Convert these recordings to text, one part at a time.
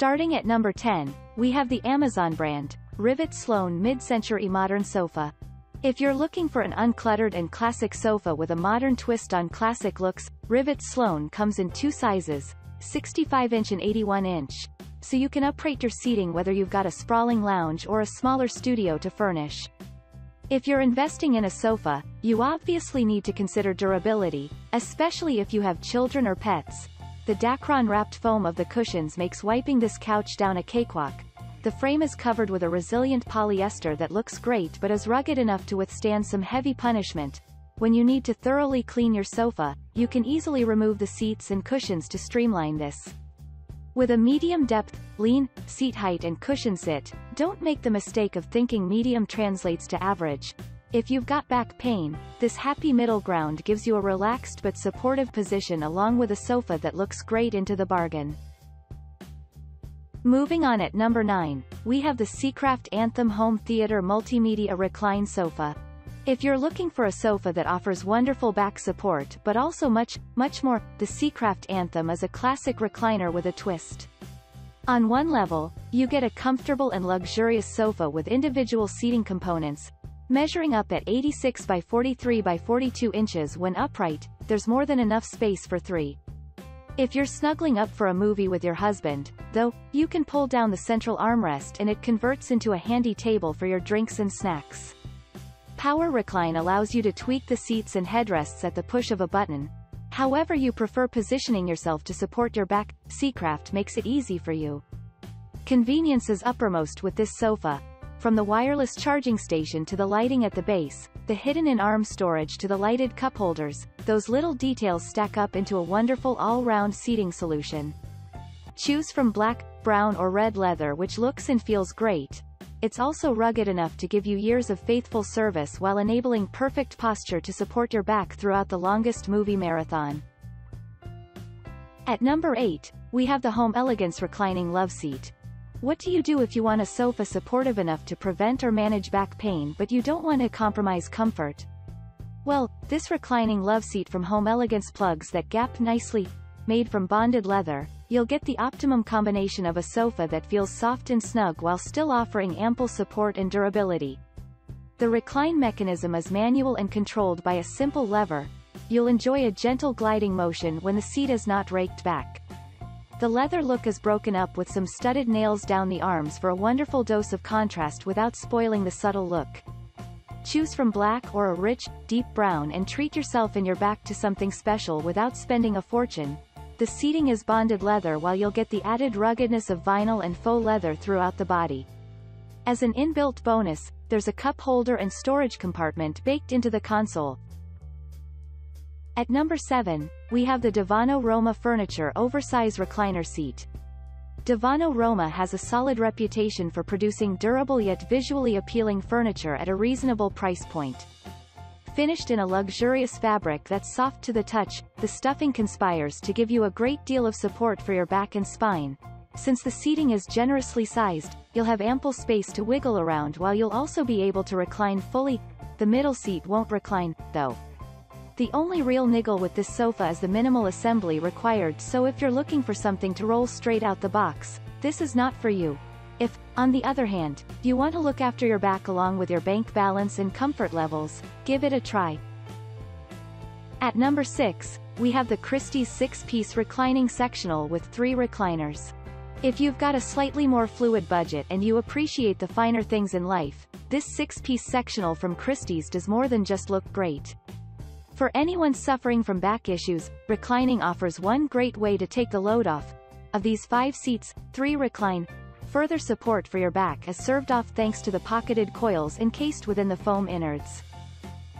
Starting at number 10, we have the Amazon brand, Rivet Sloane Mid-Century Modern Sofa. If you're looking for an uncluttered and classic sofa with a modern twist on classic looks, Rivet Sloane comes in two sizes, 65-inch and 81-inch, so you can uprate your seating whether you've got a sprawling lounge or a smaller studio to furnish. If you're investing in a sofa, you obviously need to consider durability, especially if you have children or pets, the Dacron-wrapped foam of the cushions makes wiping this couch down a cakewalk. The frame is covered with a resilient polyester that looks great but is rugged enough to withstand some heavy punishment. When you need to thoroughly clean your sofa, you can easily remove the seats and cushions to streamline this. With a medium depth, lean, seat height and cushion sit, don't make the mistake of thinking medium translates to average. If you've got back pain, this happy middle ground gives you a relaxed but supportive position along with a sofa that looks great into the bargain. Moving on at number 9, we have the Seatcraft Anthem Home Theater Multimedia Recline Sofa. If you're looking for a sofa that offers wonderful back support but also much, much more, the Seatcraft Anthem is a classic recliner with a twist. On one level, you get a comfortable and luxurious sofa with individual seating components, Measuring up at 86 by 43 by 42 inches when upright, there's more than enough space for three. If you're snuggling up for a movie with your husband, though, you can pull down the central armrest and it converts into a handy table for your drinks and snacks. Power Recline allows you to tweak the seats and headrests at the push of a button. However you prefer positioning yourself to support your back, Seatcraft makes it easy for you. Convenience is uppermost with this sofa, from the wireless charging station to the lighting at the base, the hidden-in arm storage to the lighted cup holders, those little details stack up into a wonderful all-round seating solution. Choose from black, brown or red leather which looks and feels great. It's also rugged enough to give you years of faithful service while enabling perfect posture to support your back throughout the longest movie marathon. At number 8, we have the Homelegance Reclining Love Seat. What do you do if you want a sofa supportive enough to prevent or manage back pain but you don't want to compromise comfort? Well, this reclining love seat from Homelegance plugs that gap nicely. Made from bonded leather, you'll get the optimum combination of a sofa that feels soft and snug while still offering ample support and durability. The recline mechanism is manual and controlled by a simple lever. You'll enjoy a gentle gliding motion when the seat is not raked back. The leather look is broken up with some studded nails down the arms for a wonderful dose of contrast without spoiling the subtle look. Choose from black or a rich, deep brown and treat yourself in your back to something special without spending a fortune. The seating is bonded leather while you'll get the added ruggedness of vinyl and faux leather throughout the body. As an inbuilt bonus, there's a cup holder and storage compartment baked into the console, at number 7, we have the Divano Roma Furniture Oversize Recliner Seat. Divano Roma has a solid reputation for producing durable yet visually appealing furniture at a reasonable price point. Finished in a luxurious fabric that's soft to the touch, the stuffing conspires to give you a great deal of support for your back and spine. Since the seating is generously sized, you'll have ample space to wiggle around while you'll also be able to recline fully. The middle seat won't recline, though. The only real niggle with this sofa is the minimal assembly required so if you're looking for something to roll straight out the box, this is not for you. If, on the other hand, you want to look after your back along with your bank balance and comfort levels, give it a try. At number 6, we have the Christie's 6-piece reclining sectional with 3 recliners. If you've got a slightly more fluid budget and you appreciate the finer things in life, this 6-piece sectional from Christie's does more than just look great. For anyone suffering from back issues, reclining offers one great way to take the load off. Of these five seats, three recline. Further support for your back is served off thanks to the pocketed coils encased within the foam innards.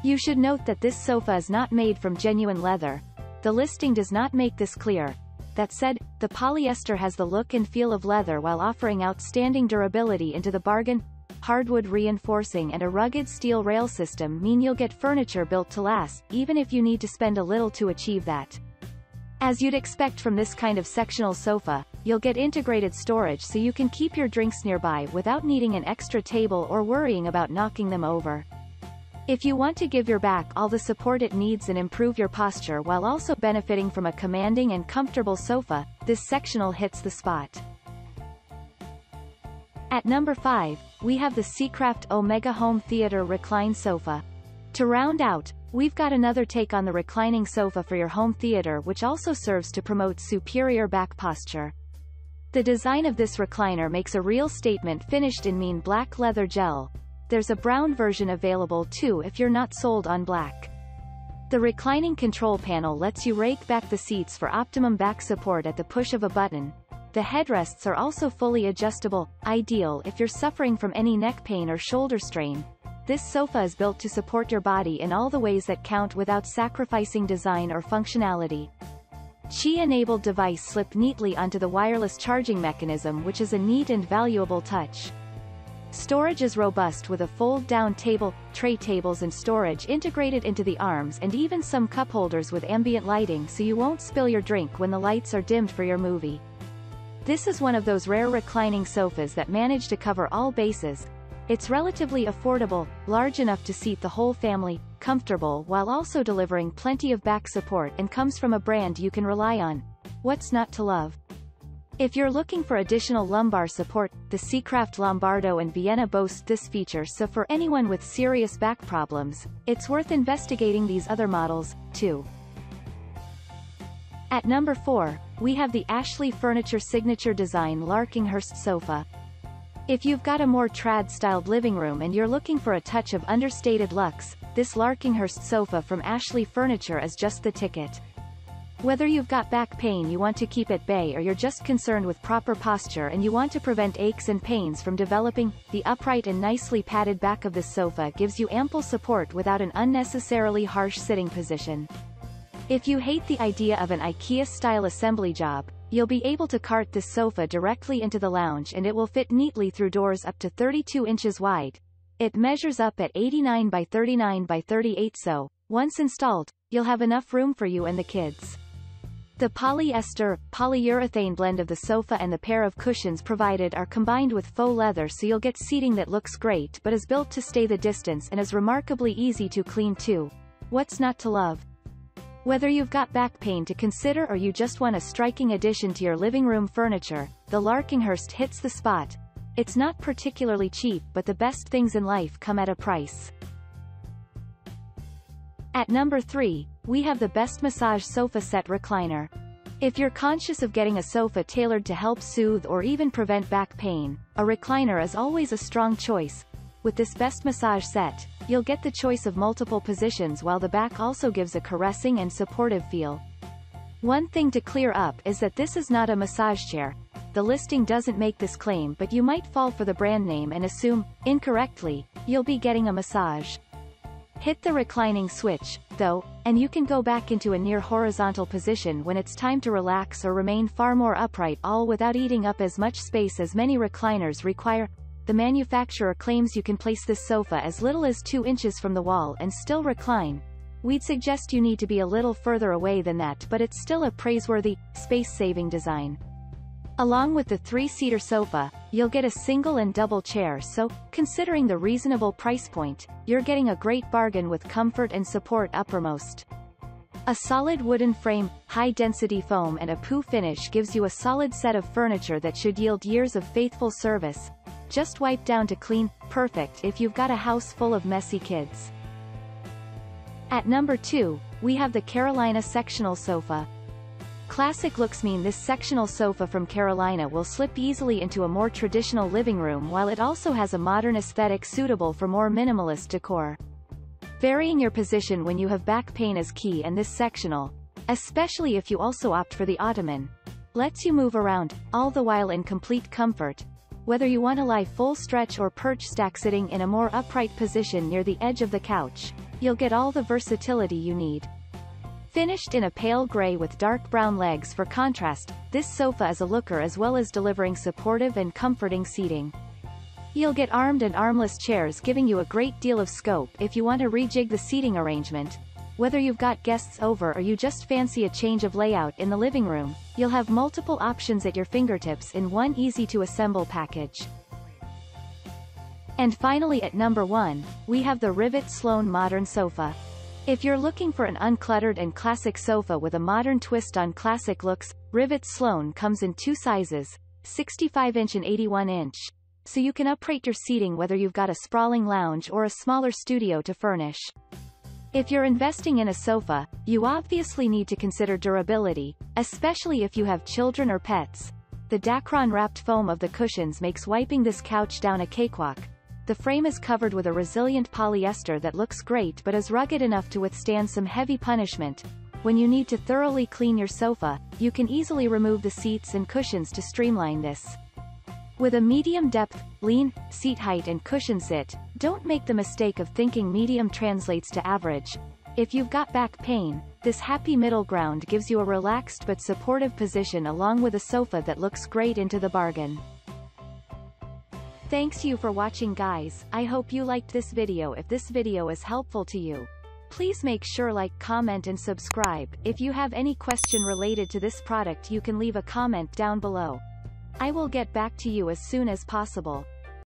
You should note that this sofa is not made from genuine leather. The listing does not make this clear. That said, the polyester has the look and feel of leather while offering outstanding durability into the bargain. Hardwood reinforcing and a rugged steel rail system mean you'll get furniture built to last, even if you need to spend a little to achieve that. As you'd expect from this kind of sectional sofa, you'll get integrated storage so you can keep your drinks nearby without needing an extra table or worrying about knocking them over. If you want to give your back all the support it needs and improve your posture while also benefiting from a commanding and comfortable sofa, this sectional hits the spot. At number 5, we have the Seatcraft Omega Home Theater Recline Sofa. To round out, We've got another take on the reclining sofa for your home theater which also serves to promote superior back posture. The design of this recliner makes a real statement finished in mean black leather gel. There's a brown version available too if you're not sold on black. The reclining control panel lets you rake back the seats for optimum back support at the push of a button. The headrests are also fully adjustable, ideal if you're suffering from any neck pain or shoulder strain. This sofa is built to support your body in all the ways that count without sacrificing design or functionality. Qi-enabled device slip neatly onto the wireless charging mechanism which is a neat and valuable touch. Storage is robust with a fold-down table, tray tables and storage integrated into the arms and even some cup holders with ambient lighting so you won't spill your drink when the lights are dimmed for your movie. This is one of those rare reclining sofas that manage to cover all bases, it's relatively affordable, large enough to seat the whole family, comfortable while also delivering plenty of back support and comes from a brand you can rely on. What's not to love? If you're looking for additional lumbar support, the Seatcraft Lombardo and Vienna boast this feature so for anyone with serious back problems, it's worth investigating these other models, too. At number 4, we have the Ashley Furniture Signature Design Larkinghurst Sofa. If you've got a more trad-styled living room and you're looking for a touch of understated luxe, this Larkinghurst sofa from Ashley Furniture is just the ticket. Whether you've got back pain you want to keep at bay or you're just concerned with proper posture and you want to prevent aches and pains from developing, the upright and nicely padded back of this sofa gives you ample support without an unnecessarily harsh sitting position. If you hate the idea of an IKEA-style assembly job, You'll be able to cart this sofa directly into the lounge and it will fit neatly through doors up to 32 inches wide. It measures up at 89 by 39 by 38 so, once installed, you'll have enough room for you and the kids. The polyester, polyurethane blend of the sofa and the pair of cushions provided are combined with faux leather so you'll get seating that looks great but is built to stay the distance and is remarkably easy to clean too. What's not to love? Whether you've got back pain to consider or you just want a striking addition to your living room furniture, the Larkinghurst hits the spot. It's not particularly cheap but the best things in life come at a price. At number 3, we have the BestMassage sofa set recliner. If you're conscious of getting a sofa tailored to help soothe or even prevent back pain, a recliner is always a strong choice. With this best massage set, You'll get the choice of multiple positions while the back also gives a caressing and supportive feel. One thing to clear up is that this is not a massage chair. The listing doesn't make this claim but you might fall for the brand name and assume, incorrectly, you'll be getting a massage. Hit the reclining switch, though, and you can go back into a near horizontal position when it's time to relax or remain far more upright all without eating up as much space as many recliners require the manufacturer claims you can place this sofa as little as 2 inches from the wall and still recline. We'd suggest you need to be a little further away than that but it's still a praiseworthy, space-saving design. Along with the three-seater sofa, you'll get a single and double chair so, considering the reasonable price point, you're getting a great bargain with comfort and support uppermost. A solid wooden frame, high-density foam and a PU finish gives you a solid set of furniture that should yield years of faithful service, just wipe down to clean, perfect if you've got a house full of messy kids. At number 2, we have the Carolina Sectional Sofa. Classic looks mean this sectional sofa from Carolina will slip easily into a more traditional living room while it also has a modern aesthetic suitable for more minimalist decor. Varying your position when you have back pain is key and this sectional, especially if you also opt for the ottoman, lets you move around, all the while in complete comfort, whether you want to lie full stretch or perch stack sitting in a more upright position near the edge of the couch. you'll get all the versatility you need. Finished in a pale gray with dark brown legs for contrast, this sofa is a looker as well as delivering supportive and comforting seating. You'll get armed and armless chairs giving you a great deal of scope if you want to rejig the seating arrangement. Whether you've got guests over or you just fancy a change of layout in the living room, you'll have multiple options at your fingertips in one easy-to-assemble package. And finally at number 1, we have the Rivet Sloane Modern Sofa. If you're looking for an uncluttered and classic sofa with a modern twist on classic looks, Rivet Sloane comes in two sizes, 65-inch and 81-inch so you can uprate your seating whether you've got a sprawling lounge or a smaller studio to furnish. If you're investing in a sofa, you obviously need to consider durability, especially if you have children or pets. The Dacron-wrapped foam of the cushions makes wiping this couch down a cakewalk. The frame is covered with a resilient polyester that looks great but is rugged enough to withstand some heavy punishment. When you need to thoroughly clean your sofa, you can easily remove the seats and cushions to streamline this. With a medium depth, lean, seat height and cushion sit, don't make the mistake of thinking medium translates to average. If you've got back pain, this happy middle ground gives you a relaxed but supportive position along with a sofa that looks great into the bargain. Thanks you for watching guys, I hope you liked this video if this video is helpful to you. Please make sure like comment and subscribe, if you have any question related to this product you can leave a comment down below. I will get back to you as soon as possible.